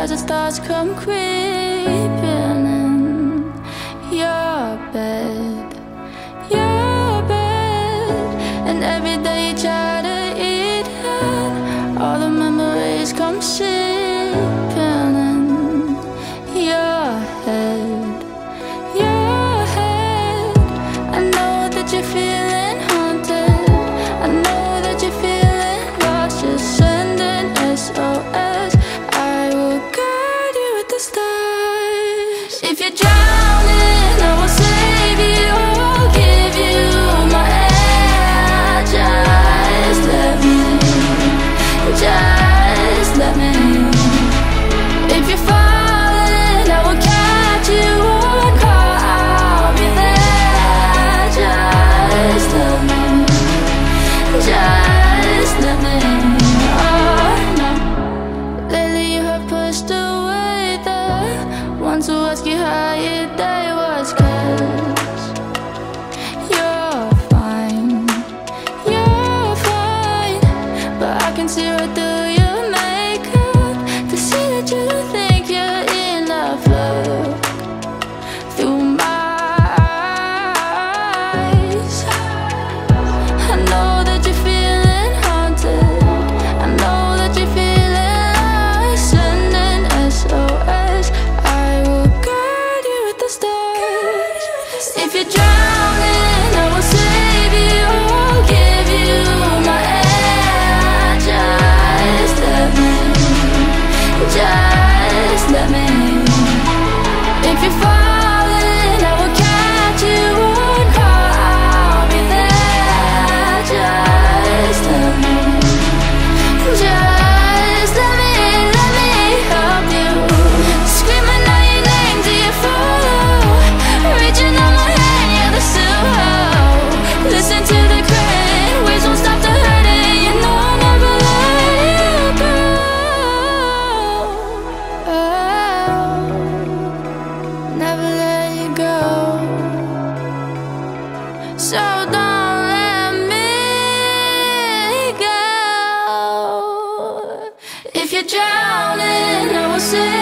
as the thoughts come creeping in your bed. how your day was cut if you try drowning, I was in.